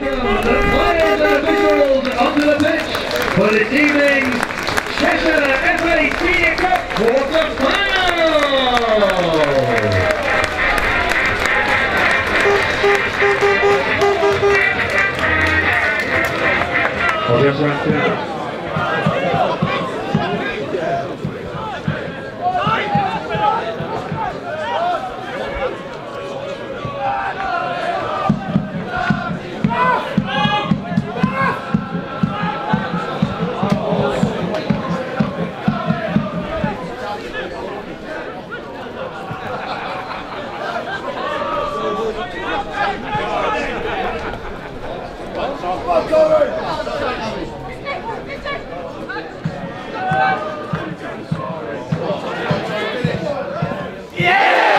welcome the players and officials onto the pitch for this evening's Cheshire FA Senior Cup quarter final. Audience right on, Corey! Yeah!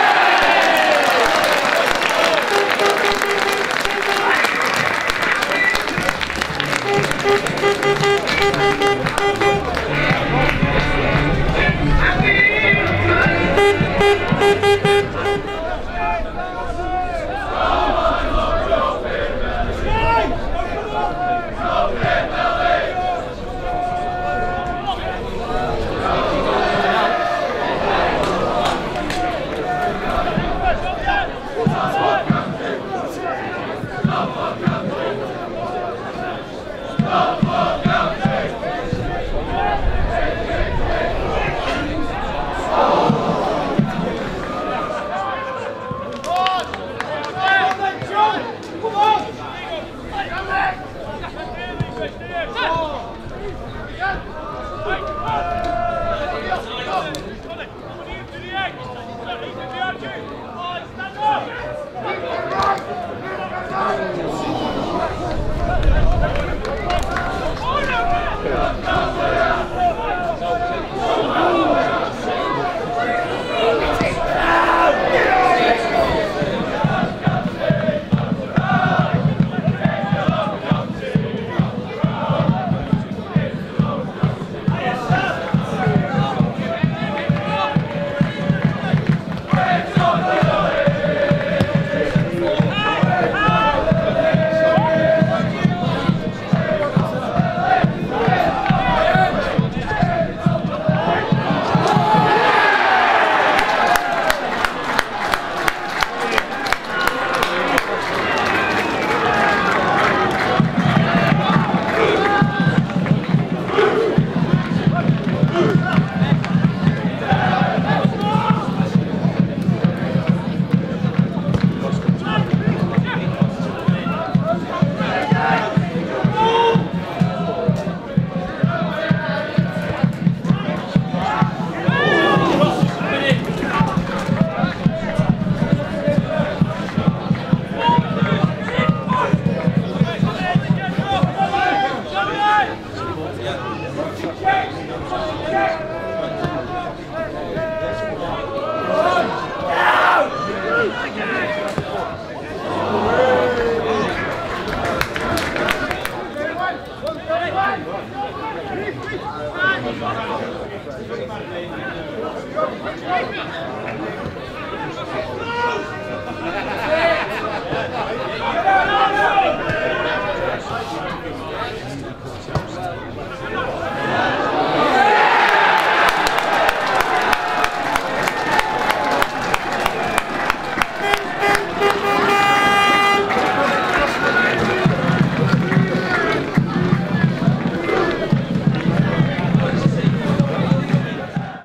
go.